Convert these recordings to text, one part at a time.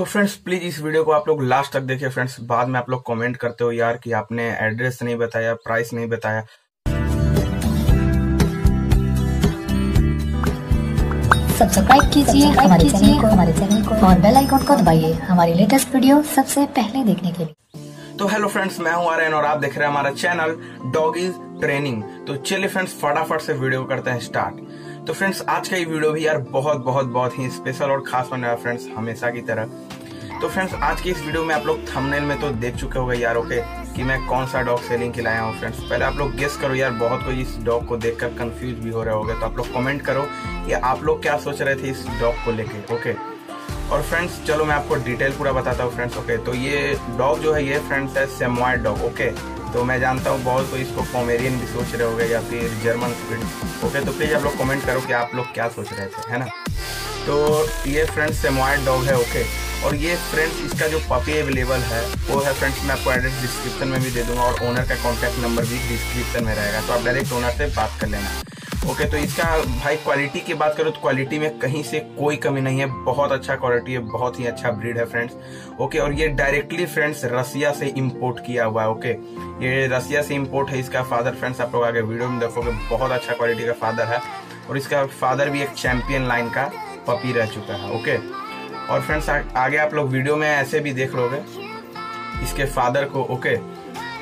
तो friends please इस video को आप लोग लास्ट तक देखिए फ्रेंड्स। बाद में आप लोग कमेंट करते हो यार कि आपने एड्रेस नहीं बताया प्राइस नहीं बताया। सब्सक्राइब कीजिए हमारे चैनल को हमारे चैनल को। और बेल आइकॉन को दबाइए हमारी लेटेस्ट वीडियो सबसे पहले देखने के लिए। तो हेलो फ्रेंड्स मैं हूँ आर्यन और आप देख रहे हैं हमारा चैनल डॉगीज ट्रेनिंग तो चलिए फ्रेंड्स फटाफट से वीडियो करते हैं स्टार्ट तो फ्रेंड्स आज का ये वीडियो भी यार बहुत बहुत बहुत ही स्पेशल और खास बनने वाला फ्रेंड्स हमेशा की तरह। तो फ्रेंड्स आज की इस वीडियो में आप लोग थंबनेल में तो देख चुके होंगे यार ओके कि मैं कौन सा डॉग सेलिंग के लाया हूँ फ्रेंड्स पहले आप लोग गेस करो यार, बहुत कोई इस डॉग को देखकर कंफ्यूज भी हो रहे होगे तो आप लोग कमेंट करो कि आप लोग क्या सोच रहे थे इस डॉग को लेके ओके और फ्रेंड्स चलो मैं आपको डिटेल पूरा बताता हूँ फ्रेंड्स ओके तो ये डॉग जो है, ये फ्रेंड्स है सेमवाइड डॉग ओके तो मैं जानता हूँ बहुत कोई इसको पोमेरियन भी सोच रहे होगे या फिर जर्मन स्पीड ओके तो प्लीज़ आप लोग कमेंट करो कि आप लोग क्या सोच रहे थे, है ना? तो ये फ्रेंड्स सेमोइड डॉग है ओके और ये फ्रेंड्स इसका जो पपी अवेलेबल है, वो है फ्रेंड्स मैं आपको एड्रेस डिस्क्रिप्शन में भी दे दूँगा और ओनर का कॉन्टैक्ट नंबर भी डिस्क्रिप्शन में रहेगा। तो आप डायरेक्ट ओनर से बात कर लेना। ओके तो इसका भाई क्वालिटी की बात करो तो क्वालिटी में कहीं से कोई कमी नहीं है। बहुत अच्छा क्वालिटी है, बहुत ही अच्छा ब्रीड है फ्रेंड्स ओके और ये डायरेक्टली फ्रेंड्स रसिया से इम्पोर्ट किया हुआ है ओके ये रसिया से इम्पोर्ट है इसका फादर फ्रेंड्स आप लोग आगे वीडियो में देखोगे, बहुत अच्छा क्वालिटी का फादर है। और इसका फादर भी एक चैंपियन लाइन का पपी रह चुका है ओके और फ्रेंड्स आगे आप लोग वीडियो में ऐसे भी देख लोगे, इसके फादर को ओके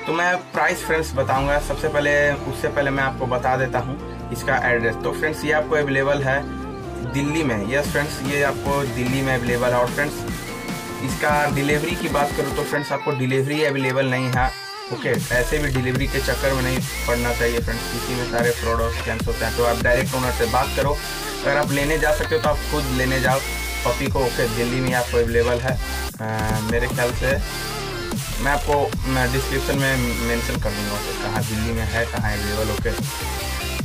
तो मैं प्राइस फ्रेंड्स बताऊँगा। सबसे पहले, उससे पहले मैं आपको बता देता हूँ। इसका एड्रेस तो फ्रेंड्स ये आपको अवेलेबल है दिल्ली में। यस फ्रेंड्स ये आपको दिल्ली में अवेलेबल है। और फ्रेंड्स इसका डिलीवरी की बात करूँ तो फ्रेंड्स आपको डिलीवरी अवेलेबल नहीं है। ओके ऐसे भी डिलीवरी के चक्कर में नहीं पड़ना चाहिए फ्रेंड्स किसी में सारे फ्रॉड और स्कैम्स होते हैं। तो आप डायरेक्ट ओनर से बात करो। अगर आप लेने जा सकते हो तो आप खुद लेने जाओ। पपी को ओके दिल्ली में आपको अवेलेबल है। आ, मेरे ख्याल से मैं आपको डिस्क्रिप्शन में मेंशन कर दूँगा कहाँ दिल्ली में है कहाँ अवेलेबल ओके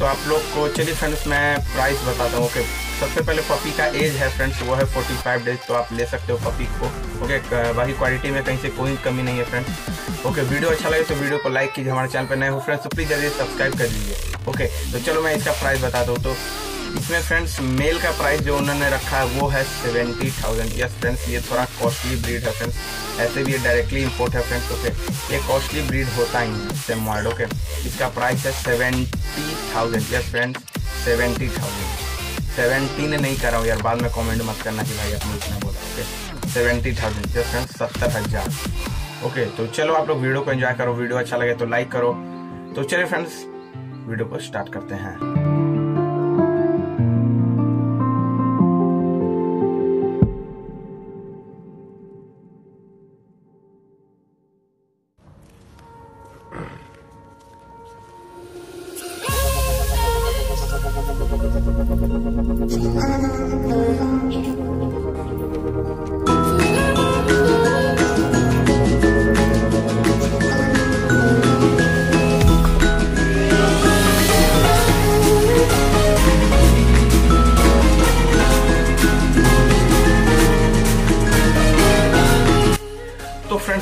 तो आप लोग को, चलिए फ्रेंड्स मैं प्राइस बताता हूँ ओके सबसे पहले पपी का एज है फ्रेंड्स वो है 45 डेज़ तो आप ले सकते हो पपी को ओके बाकी क्वालिटी में कहीं से कोई कमी नहीं है फ्रेंड्स ओके वीडियो अच्छा लगे तो वीडियो को लाइक कीजिए, हमारे चैनल पर नए हो फ्रेंड्स तो प्लीज़ जल्दी सब्सक्राइब कर लीजिए ओके तो चलो मैं इसका प्राइस बता दूँ तो इसमें फ्रेंड्स मेल का प्राइस जो उन्होंने रखा है, वो है सेवेंटी थाउज़ेंड यस फ्रेंड्स ये थोड़ा कॉस्टली ब्रीड है फ्रेंड्स ऐसे भी ये डायरेक्टली इम्पोर्ट है फ्रेंड्स ओके, ये कॉस्टली ब्रीड होता ही सेम वर्ड ओके. इसका प्राइस है seventy thousand yes friends seventy thousand seventeen नहीं कर हूँ यार, बाद में कॉमेंट मत करना कि भाई अपने इतना बोला, okay. Seventy thousand yes friends सत्तर हज़ार. ओके तो चलो आप लोग वीडियो को एंजॉय करो, वीडियो अच्छा लगे तो लाइक करो. तो चलिए फ्रेंड्स वीडियो को स्टार्ट करते हैं.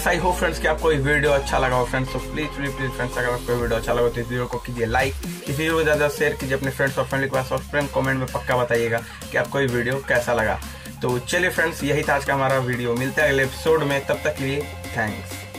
फ्रेंड्स आई होप फ्रेंड्स कि आपको ये वीडियो अच्छा लगा हो फ्रेंड्स तो प्लीज़ प्लीज़ प्लीज़ फ्रेंड्स अगर आपको वीडियो अच्छा लगा तो इस वीडियो को कीजिए लाइक इस वीडियो को ज़्यादा शेयर कीजिए अपने फ्रेंड्स और फैमिली के पास और फ्रेंड कमेंट में पक्का बताइएगा कि आपको ये वीडियो कैसा लगा। तो चलिए फ्रेंड्स यही था आज का हमारा वीडियो मिलता है अगले एपिसोड में, तब तक के लिए थैंक्स